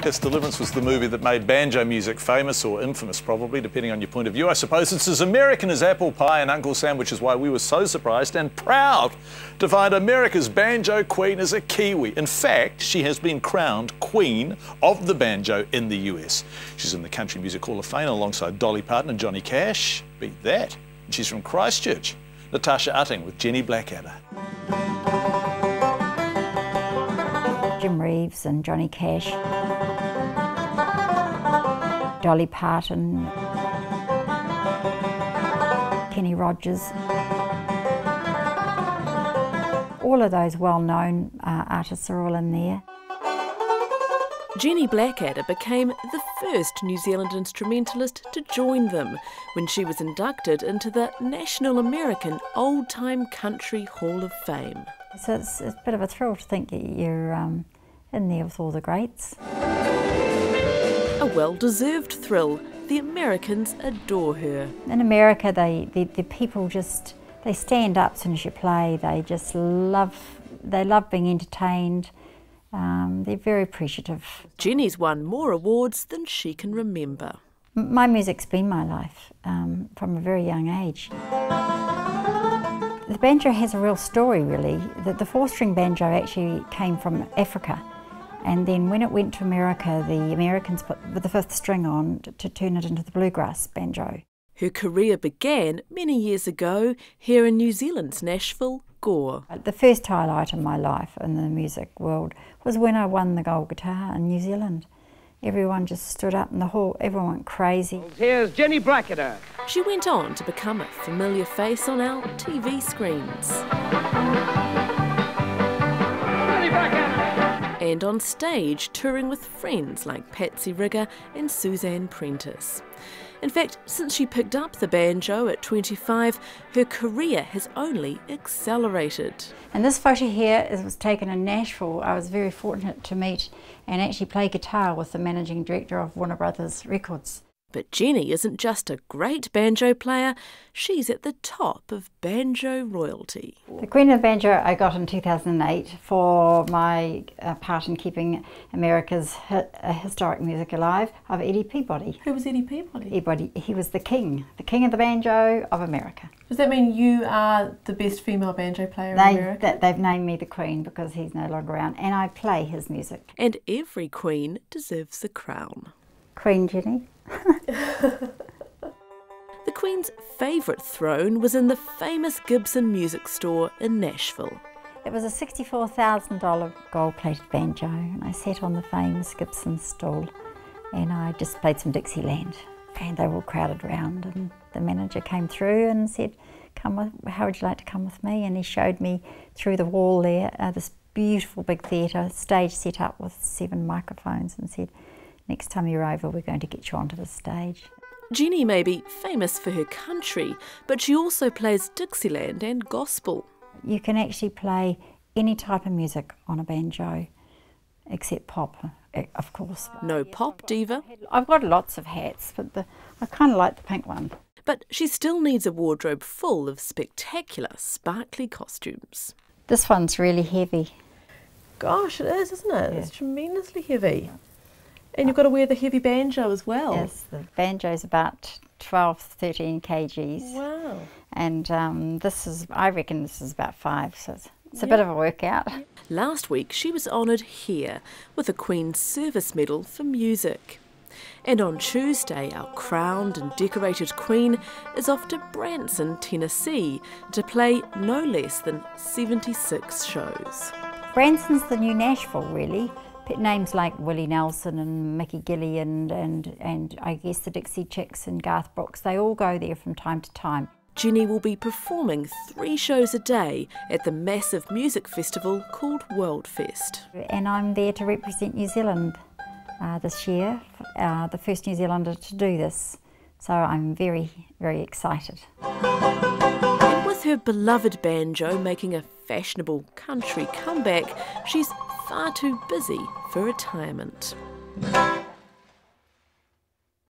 Darkest Deliverance was the movie that made banjo music famous or infamous, probably, depending on your point of view. I suppose it's as American as apple pie and Uncle Sam, which is why we were so surprised and proud to find America's banjo queen as a Kiwi. In fact, she has been crowned Queen of the Banjo in the US. She's in the Country Music Hall of Fame alongside Dolly Parton and Johnny Cash. Beat that. She's from Christchurch. Natasha Utting with Jenny Blackadder. Reeves and Johnny Cash, Dolly Parton, Kenny Rogers. All of those well-known uh, artists are all in there. Jenny Blackadder became the first New Zealand instrumentalist to join them when she was inducted into the National American Old Time Country Hall of Fame. So it's, it's a bit of a thrill to think that you're um, in there with all the greats. A well deserved thrill. The Americans adore her. In America, they, the, the people just they stand up as soon as you play. They just love they love being entertained. Um, they're very appreciative. Jenny's won more awards than she can remember. My music's been my life um, from a very young age. The banjo has a real story, really. The, the four-string banjo actually came from Africa, and then when it went to America, the Americans put the fifth string on to, to turn it into the bluegrass banjo. Her career began many years ago here in New Zealand's Nashville, Gore. The first highlight of my life in the music world was when I won the gold guitar in New Zealand. Everyone just stood up in the hall, everyone went crazy. Here's Jenny Blackadder. She went on to become a familiar face on our TV screens. And on stage, touring with friends like Patsy Riggir and Suzanne Prentice. In fact, since she picked up the banjo at 25, her career has only accelerated. And this photo here is, was taken in Nashville. I was very fortunate to meet and actually play guitar with the managing director of Warner Brothers Records. But Jenny isn't just a great banjo player, she's at the top of banjo royalty. The Queen of Banjo I got in 2008 for my uh, part in keeping America's hi uh, historic music alive of Eddie Peabody. Who was Eddie Peabody? Peabody, he was the king, the king of the banjo of America. Does that mean you are the best female banjo player they, in America? That, they've named me the Queen because he's no longer around and I play his music. And every queen deserves the crown. Queen Jenny. the Queen's favourite throne was in the famous Gibson music store in Nashville. It was a $64,000 gold plated banjo, and I sat on the famous Gibson stool and I just played some Dixieland. And they were all crowded around, and the manager came through and said, Come with, How would you like to come with me? And he showed me through the wall there uh, this beautiful big theatre, stage set up with seven microphones, and said, Next time you're over, we're going to get you onto the stage. Jenny may be famous for her country, but she also plays Dixieland and gospel. You can actually play any type of music on a banjo, except pop, eh, of course. No pop diva? I've got lots of hats, but the, I kind of like the pink one. But she still needs a wardrobe full of spectacular, sparkly costumes. This one's really heavy. Gosh, it is, isn't it? Yeah. It's tremendously heavy. And you've got to wear the heavy banjo as well. Yes, the banjo's about 12, 13 kgs. Wow. And um, this is, I reckon this is about five, so it's, it's a bit of a workout. Last week she was honoured here with a Queen's Service Medal for music. And on Tuesday, our crowned and decorated Queen is off to Branson, Tennessee to play no less than 76 shows. Branson's the new Nashville, really names like Willie Nelson and Mickey Gilley and, and, and I guess the Dixie Chicks and Garth Brooks, they all go there from time to time. Jenny will be performing three shows a day at the massive music festival called Worldfest. And I'm there to represent New Zealand uh, this year, uh, the first New Zealander to do this. So I'm very, very excited. And with her beloved banjo making a fashionable country comeback, she's far too busy for retirement.